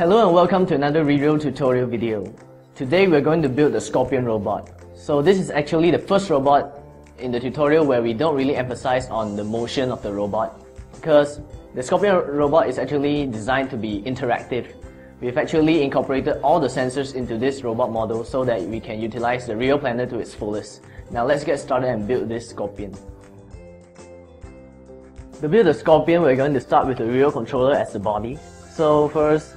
Hello and welcome to another video tutorial video. Today we're going to build the Scorpion robot. So this is actually the first robot in the tutorial where we don't really emphasize on the motion of the robot because the Scorpion robot is actually designed to be interactive. We've actually incorporated all the sensors into this robot model so that we can utilize the real planet to its fullest. Now let's get started and build this Scorpion. To build the Scorpion, we're going to start with the rero controller as the body. So first,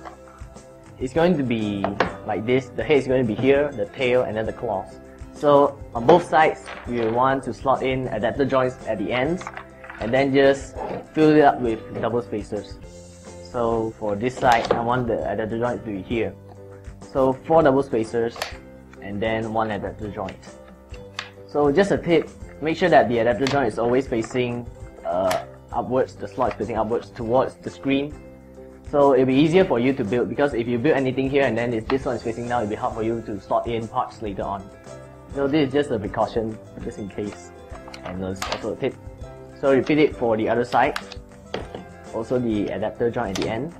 it's going to be like this. The head is going to be here, the tail, and then the claws. So on both sides, we want to slot in adapter joints at the ends, and then just fill it up with double spacers. So for this side, I want the adapter joint to be here. So four double spacers, and then one adapter joint. So just a tip, make sure that the adapter joint is always facing uh, upwards, the slot is facing upwards towards the screen. So it'll be easier for you to build because if you build anything here and then if this one is facing down, it'll be hard for you to slot in parts later on. So this is just a precaution, just in case. And there's also a tip. So repeat it for the other side. Also the adapter joint at the end.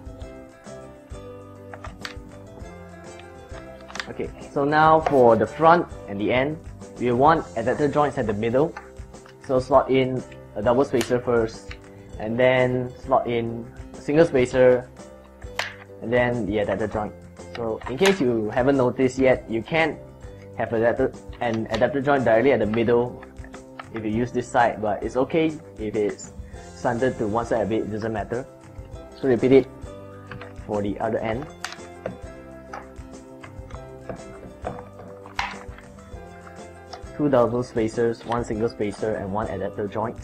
Okay, so now for the front and the end, we want adapter joints at the middle. So slot in a double spacer first, and then slot in a single spacer, and then the adapter joint. So in case you haven't noticed yet, you can have adapter, an adapter joint directly at the middle if you use this side, but it's okay if it's slanted to one side a bit, it doesn't matter. So repeat it for the other end. two double spacers, one single spacer, and one adapter joint.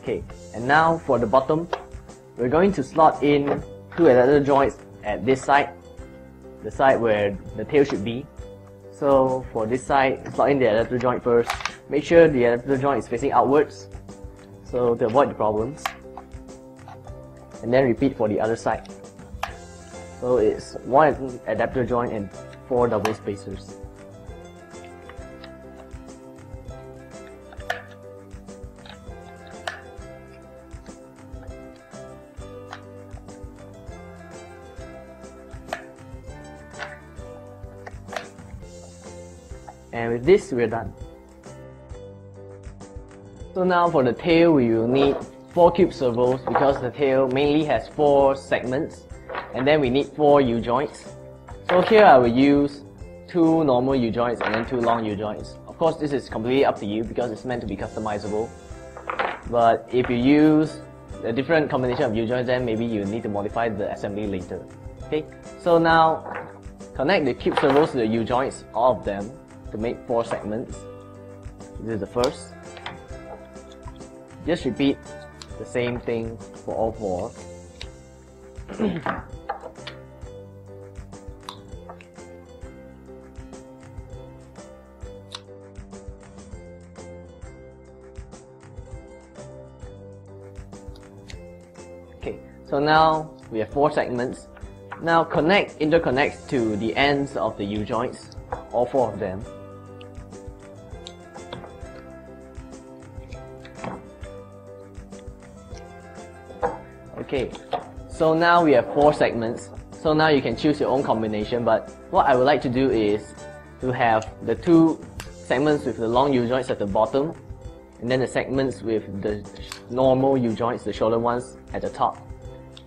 Okay, and now for the bottom, we're going to slot in two adapter joints at this side, the side where the tail should be. So for this side, slot in the adapter joint first. Make sure the adapter joint is facing outwards, so to avoid the problems. And then repeat for the other side. So it's one adapter joint and four double spacers. This, we're done. So now for the tail, we will need 4 cube servos because the tail mainly has 4 segments and then we need 4 U-joints. So here I will use 2 normal U-joints and then 2 long U-joints. Of course this is completely up to you because it's meant to be customizable. But if you use a different combination of U-joints then maybe you need to modify the assembly later. Okay, so now connect the cube servos to the U-joints, all of them, to make 4 segments. This is the first. Just repeat the same thing for all 4. Okay, so now we have four segments. Now connect, interconnect to the ends of the U-joints, all four of them. Okay, so now we have four segments. So now you can choose your own combination, but what I would like to do is to have the two segments with the long U-joints at the bottom, and then the segments with the normal U-joints, the shorter ones, at the top.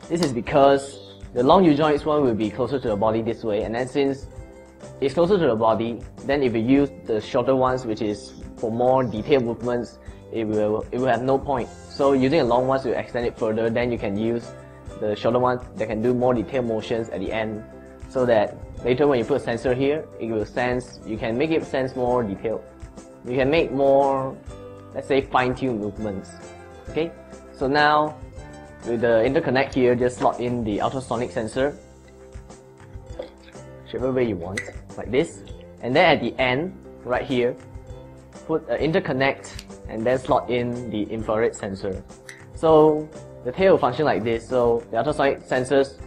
This is because the long U-joints one will be closer to the body this way, and then since it's closer to the body, then if you use the shorter ones, which is for more detailed movements, it will it will have no point. So using a long one to extend it further, then you can use the shorter ones that can do more detailed motions at the end, so that later when you put a sensor here, it will sense. You can make it sense more detailed. You can make more, let's say, fine-tuned movements. Okay. So now with the interconnect here, just slot in the ultrasonic sensor, whichever way you want, like this. And then at the end, right here, put an interconnect and then slot in the infrared sensor. So the tail will function like this. So the ultrasonic sensors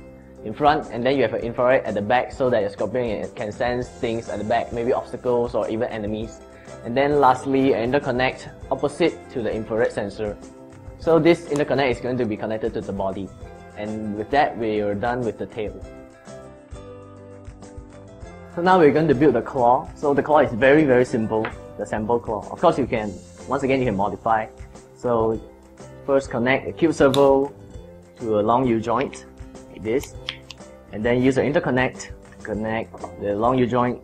in front and then you have an infrared at the back so that your scorpion can sense things at the back, maybe obstacles or even enemies. And then lastly, an interconnect opposite to the infrared sensor So this interconnect is going to be connected to the body. And with that, we are done with the tail. So now we're going to build the claw. So the claw is very, very simple, the sample claw. Of course you can, once again, you can modify. So first connect a cube servo to a long U joint, like this. And then use an interconnect to connect the long U joint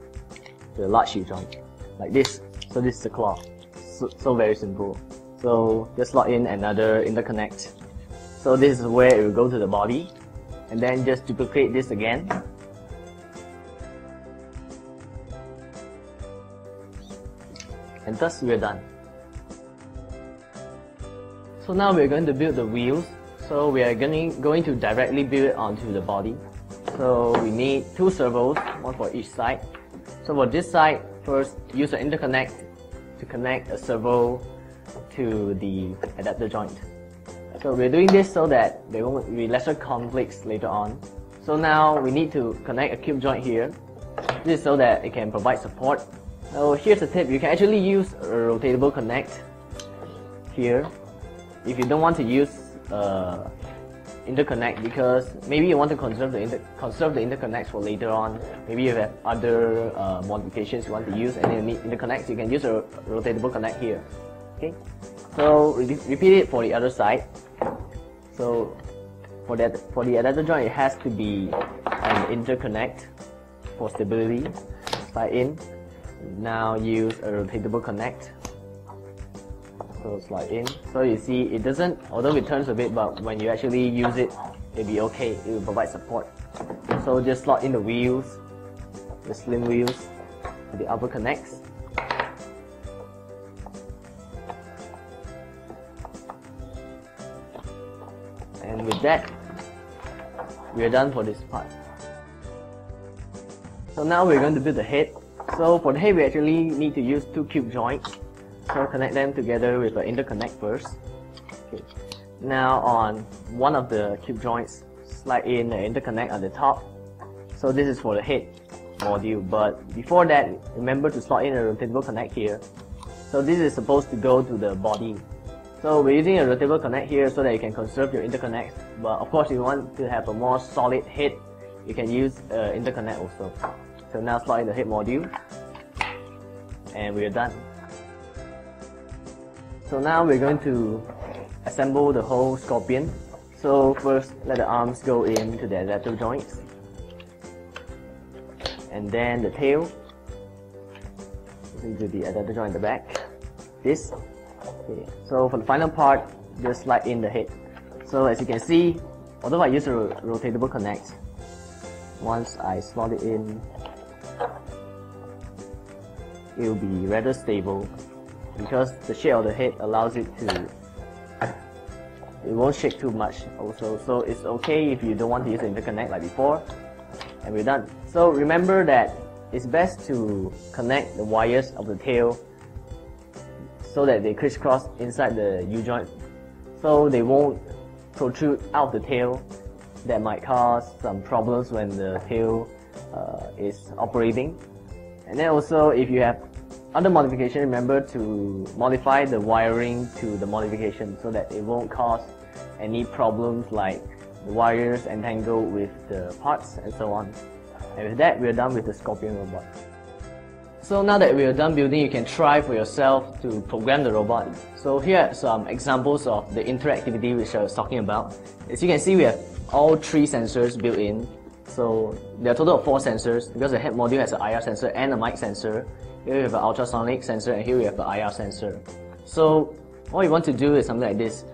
to the large U joint, like this. So this is the claw. So, so very simple. So just slot in another interconnect. So this is where it will go to the body. And then just duplicate this again. And thus we are done. So now we're going to build the wheels. So we are going, going to directly build it onto the body. So we need two servos, one for each side. So for this side, first use an interconnect to connect a servo to the adapter joint. So we're doing this so that there won't be lesser conflicts later on. So now we need to connect a cube joint here. This is so that it can provide support. So here's a tip, you can actually use a rotatable connect here if you don't want to use uh, interconnect because maybe you want to conserve the conserve the interconnects for later on. Maybe you have other uh, modifications you want to use and you need interconnects, you can use a rotatable connect here. Okay, so re repeat it for the other side. So for that for the adapter joint, it has to be an interconnect for stability. Slide in. Now use a rotatable connect. Slide in. So you see, it doesn't, although it turns a bit, but when you actually use it, it'll be okay. It will provide support. So just slot in the wheels, the slim wheels, the upper connects. And with that, we are done for this part. So now we're going to build the head. So for the head, we actually need to use two cube joints. So connect them together with an interconnect first. Okay. Now on one of the cube joints, slide in an interconnect at the top. So this is for the head module, but before that, remember to slot in a rotatable connect here. So this is supposed to go to the body so we're using a rotatable connect here so that you can conserve your interconnects. But of course, if you want to have a more solid head, you can use uh, interconnect also. So now slot in the head module, and we are done. So now we're going to assemble the whole scorpion. So first, let the arms go into the adapter joints, and then the tail into the adapter joint at the back. This Okay, so for the final part, just slide in the head. So as you can see, although I use a rotatable connect, once I slot it in, it will be rather stable because the shape of the head allows it to it won't shake too much also. So it's okay if you don't want to use the interconnect like before and we're done. So remember that it's best to connect the wires of the tail so that they crisscross inside the U-joint so they won't protrude out the tail. That might cause some problems when the tail uh, is operating. And then also if you have other modification, remember to modify the wiring to the modification so that it won't cause any problems like the wires entangle with the parts and so on. And with that, we're done with the Scorpion robot. So now that we are done building, you can try for yourself to program the robot. So here are some examples of the interactivity which I was talking about. As you can see, we have all three sensors built in. So there are total of four sensors because the head module has an IR sensor and a mic sensor. Here we have an ultrasonic sensor and here we have an IR sensor. So what you want to do is something like this.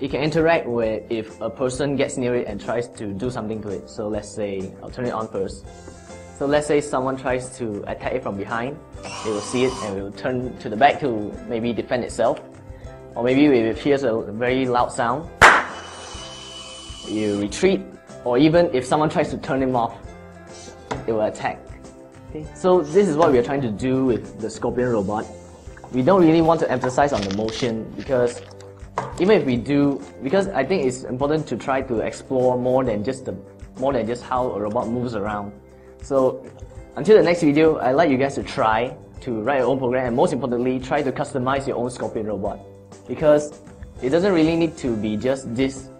You can interact with if a person gets near it and tries to do something to it. So let's say, I'll turn it on first. So let's say someone tries to attack it from behind, it will see it and it will turn to the back to maybe defend itself. Or maybe if it hears a very loud sound, you retreat. Or even if someone tries to turn him off, it will attack. Okay? So this is what we are trying to do with the Scorpion robot. We don't really want to emphasize on the motion because even if we do, because I think it's important to try to explore more than just the more than just how a robot moves around. So until the next video, I'd like you guys to try to write your own program and most importantly, try to customize your own Scorpion robot. Because it doesn't really need to be just this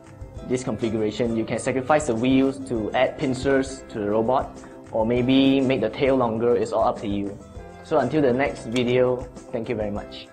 this configuration. You can sacrifice the wheels to add pincers to the robot or maybe make the tail longer, it's all up to you. So until the next video, thank you very much.